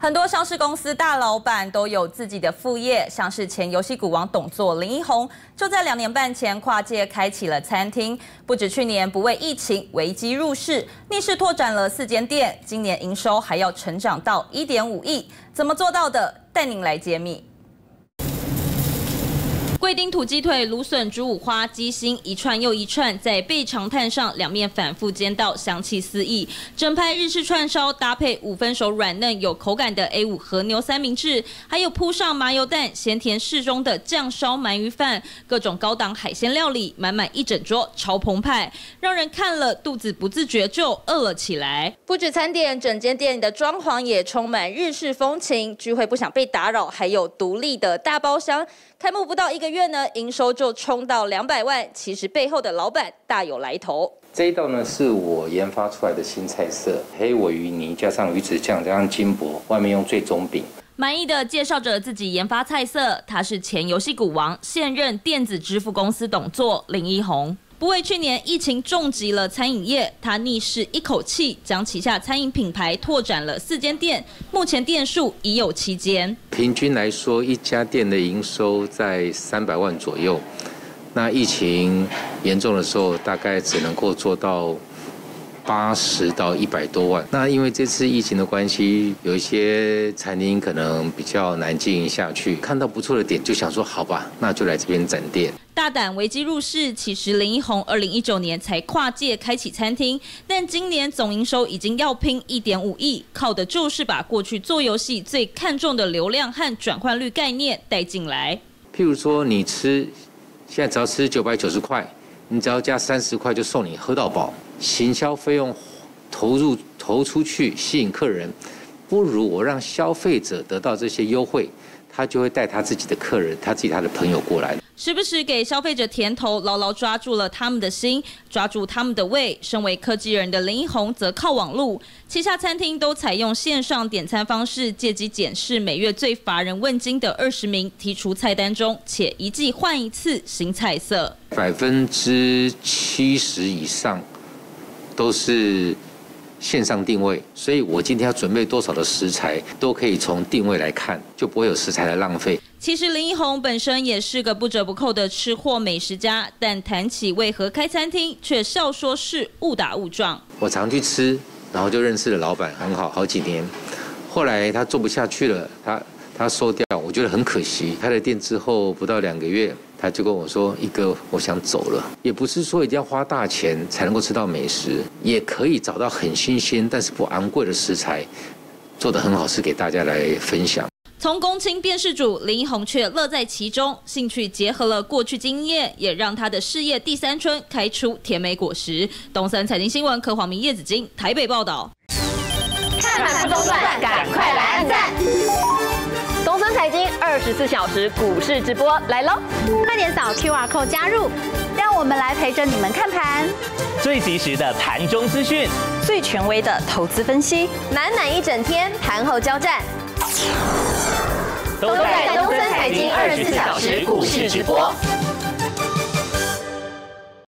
很多上市公司大老板都有自己的副业，像是前游戏股王董座林一宏，就在两年半前跨界开启了餐厅。不止去年不为疫情危机入市，逆势拓展了四间店，今年营收还要成长到一点五亿，怎么做到的？带您来揭秘。贵丁土鸡腿、芦笋、猪五花、鸡心，一串又一串，在背长炭上两面反复煎到，香气四溢。整排日式串烧搭配五分熟软嫩有口感的 A 五和牛三明治，还有铺上麻油蛋、咸甜适中的酱烧鳗鱼饭，各种高档海鲜料理，满满一整桌，超澎湃，让人看了肚子不自觉就饿了起来。不止餐点，整间店的装潢也充满日式风情。聚会不想被打扰，还有独立的大包厢。开幕不到一个月呢，营收就冲到两百万。其实背后的老板大有来头。这一道呢是我研发出来的新菜色，黑尾鱼泥加上鱼子酱加上金箔，外面用最中饼。满意的介绍着自己研发菜色，他是前游戏股王，现任电子支付公司董座林一宏。不为去年疫情重击了餐饮业，他逆势一口气将旗下餐饮品牌拓展了四间店，目前店数已有七间。平均来说，一家店的营收在三百万左右。那疫情严重的时候，大概只能够做到。八十到一百多万。那因为这次疫情的关系，有一些餐厅可能比较难经营下去。看到不错的点，就想说好吧，那就来这边展店。大胆危机入市，其实林一宏二零一九年才跨界开启餐厅，但今年总营收已经要拼一点五亿，靠的就是把过去做游戏最看重的流量和转换率概念带进来。譬如说，你吃现在只要吃九百九十块，你只要加三十块就送你喝到饱。行销费用投入投出去吸引客人，不如我让消费者得到这些优惠，他就会带他自己的客人、他自己他的朋友过来。时不时给消费者甜头，牢牢抓住了他们的心，抓住他们的胃。身为科技人的林一红则靠网路，旗下餐厅都采用线上点餐方式，借机检视每月最乏人问津的二十名，提出菜单中，且一季换一次新菜色，百分之七十以上。都是线上定位，所以我今天要准备多少的食材，都可以从定位来看，就不会有食材的浪费。其实林一红本身也是个不折不扣的吃货美食家，但谈起为何开餐厅，却笑说是误打误撞。我常去吃，然后就认识了老板，很好，好几年。后来他做不下去了，他他收掉，我觉得很可惜。开了店之后不到两个月。他就跟我说：“一哥，我想走了。也不是说一定要花大钱才能够吃到美食，也可以找到很新鲜但是不昂贵的食材，做的很好吃给大家来分享。”从公卿辨识主林一红却乐在其中，兴趣结合了过去经验，也让他的事业第三春开出甜美果实。东森财经新闻，柯黄明、叶子金台北报道。看盘不中断，赶快来按赞。东森财经二十四小时股市直播来喽！快点扫 Q R code 加入，让我们来陪着你们看盘。最及时的盘中资讯，最权威的投资分析，满满一整天盘后交战，都在东森财经二十四小时股市直播。